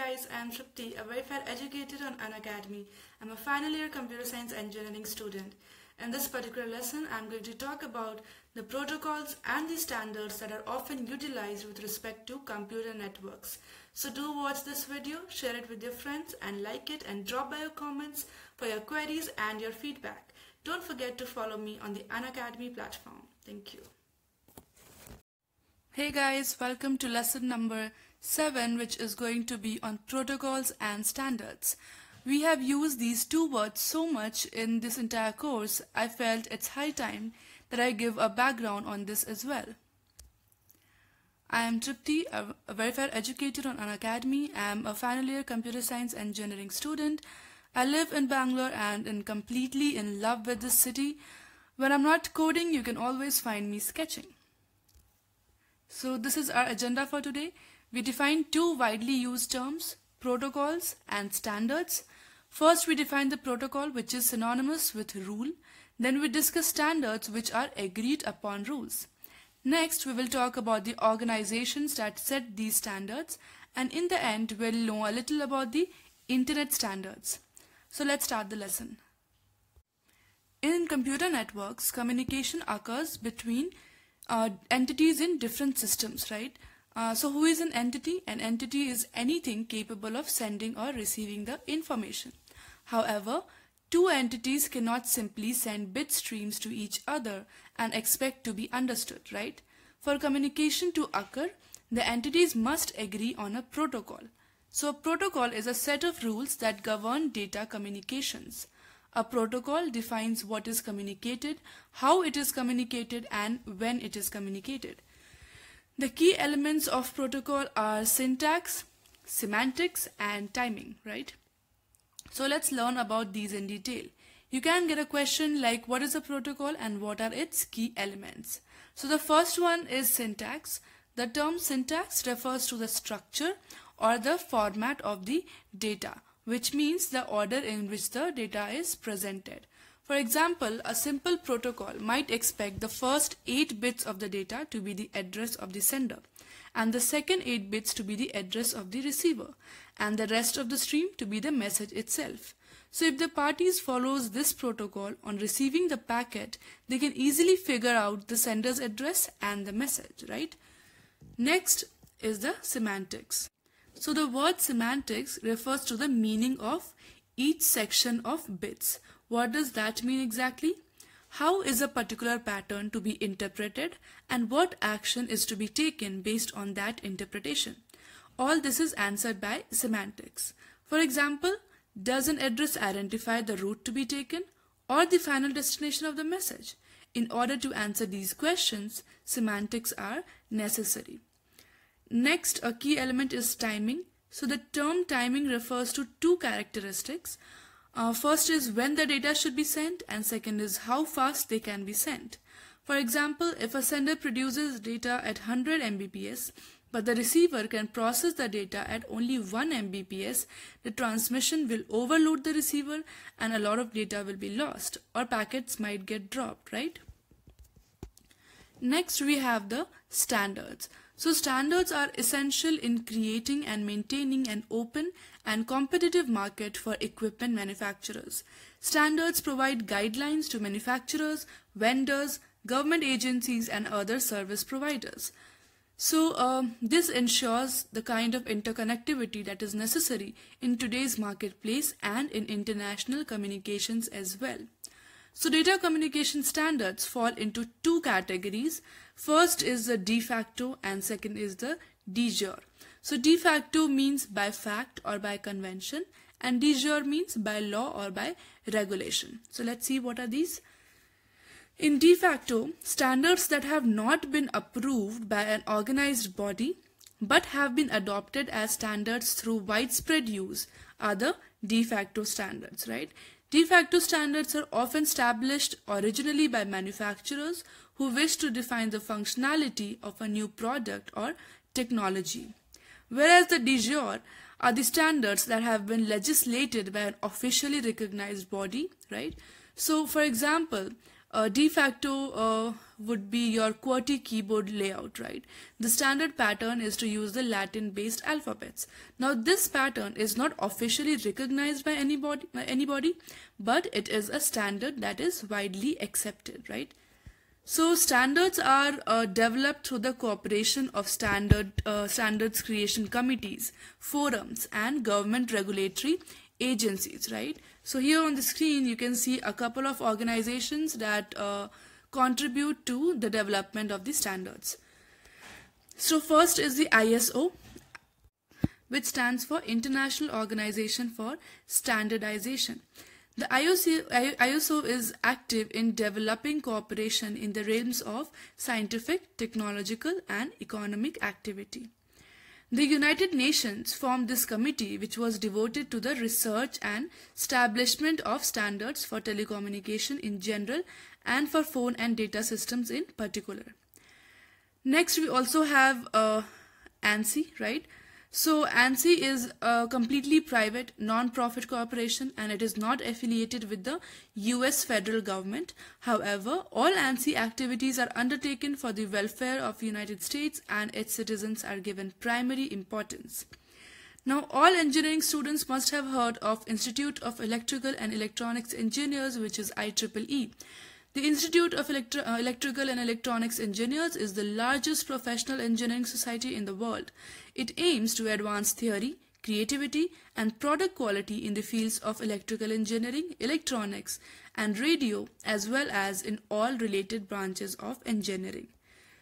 guys, I am Tripti, a verified educator on Unacademy. I'm a final year computer science engineering student. In this particular lesson, I'm going to talk about the protocols and the standards that are often utilized with respect to computer networks. So do watch this video, share it with your friends and like it and drop by your comments for your queries and your feedback. Don't forget to follow me on the Unacademy platform. Thank you. Hey guys, welcome to lesson number 7 which is going to be on protocols and standards. We have used these two words so much in this entire course, I felt it's high time that I give a background on this as well. I am Tripti, a verified educator on Unacademy. I am a final year computer science engineering student. I live in Bangalore and am completely in love with this city. When I'm not coding, you can always find me sketching. So this is our agenda for today. We define two widely used terms, protocols and standards. First, we define the protocol which is synonymous with rule. Then we discuss standards which are agreed upon rules. Next, we will talk about the organizations that set these standards. And in the end, we'll know a little about the internet standards. So let's start the lesson. In computer networks, communication occurs between uh, entities in different systems, right? Uh, so who is an entity? An entity is anything capable of sending or receiving the information. However, two entities cannot simply send bit streams to each other and expect to be understood, right? For communication to occur, the entities must agree on a protocol. So a protocol is a set of rules that govern data communications. A protocol defines what is communicated, how it is communicated and when it is communicated. The key elements of protocol are syntax, semantics and timing, right? So let's learn about these in detail. You can get a question like what is a protocol and what are its key elements. So the first one is syntax. The term syntax refers to the structure or the format of the data which means the order in which the data is presented. For example, a simple protocol might expect the first 8 bits of the data to be the address of the sender and the second 8 bits to be the address of the receiver and the rest of the stream to be the message itself. So if the parties follows this protocol on receiving the packet, they can easily figure out the sender's address and the message, right? Next is the semantics. So the word semantics refers to the meaning of each section of bits. What does that mean exactly? How is a particular pattern to be interpreted and what action is to be taken based on that interpretation? All this is answered by semantics. For example, does an address identify the route to be taken or the final destination of the message? In order to answer these questions, semantics are necessary. Next, a key element is timing. So the term timing refers to two characteristics. Uh, first is when the data should be sent and second is how fast they can be sent. For example, if a sender produces data at 100 Mbps, but the receiver can process the data at only 1 Mbps, the transmission will overload the receiver and a lot of data will be lost or packets might get dropped, right? Next, we have the standards. So standards are essential in creating and maintaining an open and competitive market for equipment manufacturers. Standards provide guidelines to manufacturers, vendors, government agencies and other service providers. So uh, this ensures the kind of interconnectivity that is necessary in today's marketplace and in international communications as well. So data communication standards fall into two categories. First is the de facto and second is the de jure. So de facto means by fact or by convention and de jure means by law or by regulation. So let's see what are these. In de facto, standards that have not been approved by an organized body but have been adopted as standards through widespread use are the de facto standards, right? De facto standards are often established originally by manufacturers who wish to define the functionality of a new product or technology. Whereas the de jure are the standards that have been legislated by an officially recognized body, right? So, for example, uh, de facto uh, would be your QWERTY keyboard layout, right? The standard pattern is to use the Latin-based alphabets. Now, this pattern is not officially recognized by anybody, by anybody, but it is a standard that is widely accepted, right? So standards are uh, developed through the cooperation of standard uh, standards creation committees, forums, and government regulatory agencies, right? So here on the screen, you can see a couple of organizations that uh, contribute to the development of the standards. So first is the ISO, which stands for International Organization for Standardization. The ISO is active in developing cooperation in the realms of scientific, technological, and economic activity. The United Nations formed this committee which was devoted to the research and establishment of standards for telecommunication in general and for phone and data systems in particular. Next we also have uh, ANSI, right? So ANSI is a completely private non-profit corporation and it is not affiliated with the US federal government. However, all ANSI activities are undertaken for the welfare of the United States and its citizens are given primary importance. Now, all engineering students must have heard of Institute of Electrical and Electronics Engineers, which is IEEE. The Institute of Electri uh, Electrical and Electronics Engineers is the largest professional engineering society in the world. It aims to advance theory, creativity, and product quality in the fields of electrical engineering, electronics, and radio, as well as in all related branches of engineering.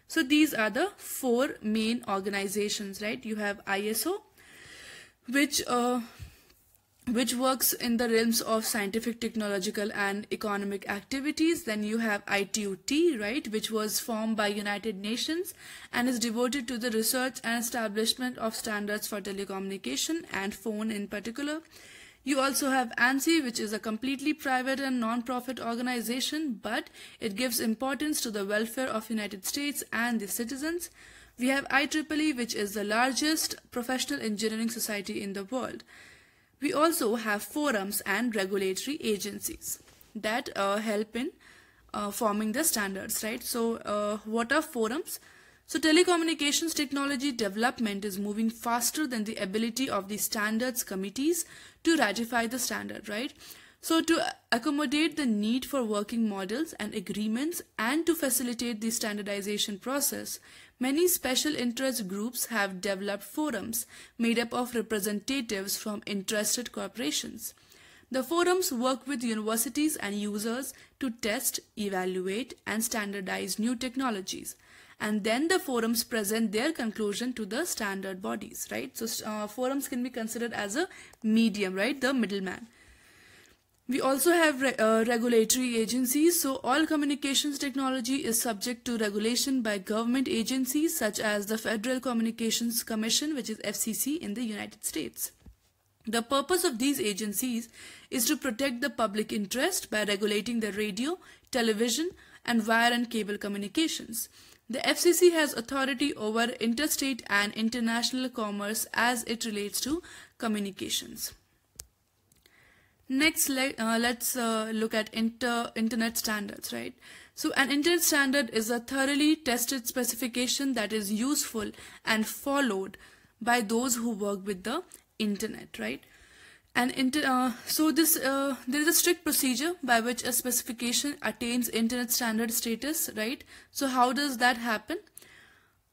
So these are the four main organizations, right? You have ISO, which uh, which works in the realms of scientific, technological, and economic activities. Then you have ITU-T, right, which was formed by United Nations and is devoted to the research and establishment of standards for telecommunication and phone in particular. You also have ANSI, which is a completely private and non-profit organization, but it gives importance to the welfare of United States and the citizens. We have IEEE, which is the largest professional engineering society in the world. We also have forums and regulatory agencies that uh, help in uh, forming the standards, right? So uh, what are forums? So telecommunications technology development is moving faster than the ability of the standards committees to ratify the standard, right? So to accommodate the need for working models and agreements and to facilitate the standardization process, Many special interest groups have developed forums made up of representatives from interested corporations. The forums work with universities and users to test, evaluate, and standardize new technologies. And then the forums present their conclusion to the standard bodies, right? So uh, forums can be considered as a medium, right? The middleman. We also have re uh, regulatory agencies. So all communications technology is subject to regulation by government agencies such as the Federal Communications Commission, which is FCC in the United States. The purpose of these agencies is to protect the public interest by regulating the radio, television, and wire and cable communications. The FCC has authority over interstate and international commerce as it relates to communications. Next, let, uh, let's uh, look at inter internet standards, right? So an internet standard is a thoroughly tested specification that is useful and followed by those who work with the internet, right? And inter uh, so this uh, there is a strict procedure by which a specification attains internet standard status, right? So how does that happen?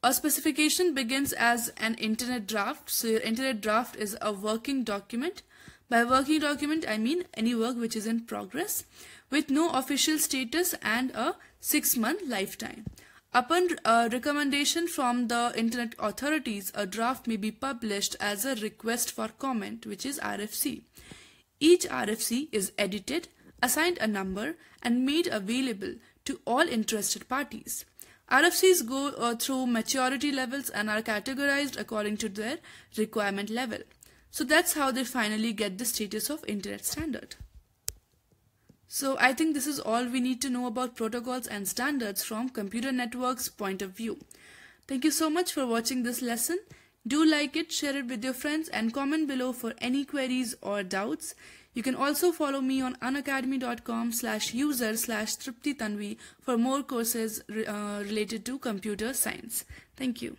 A specification begins as an internet draft. So your internet draft is a working document by working document, I mean any work which is in progress with no official status and a six month lifetime. Upon a recommendation from the Internet authorities, a draft may be published as a request for comment, which is RFC. Each RFC is edited, assigned a number, and made available to all interested parties. RFCs go uh, through maturity levels and are categorized according to their requirement level. So that's how they finally get the status of internet standard. So I think this is all we need to know about protocols and standards from computer networks point of view. Thank you so much for watching this lesson. Do like it, share it with your friends and comment below for any queries or doubts. You can also follow me on unacademy.com slash user slash Tripti for more courses uh, related to computer science. Thank you.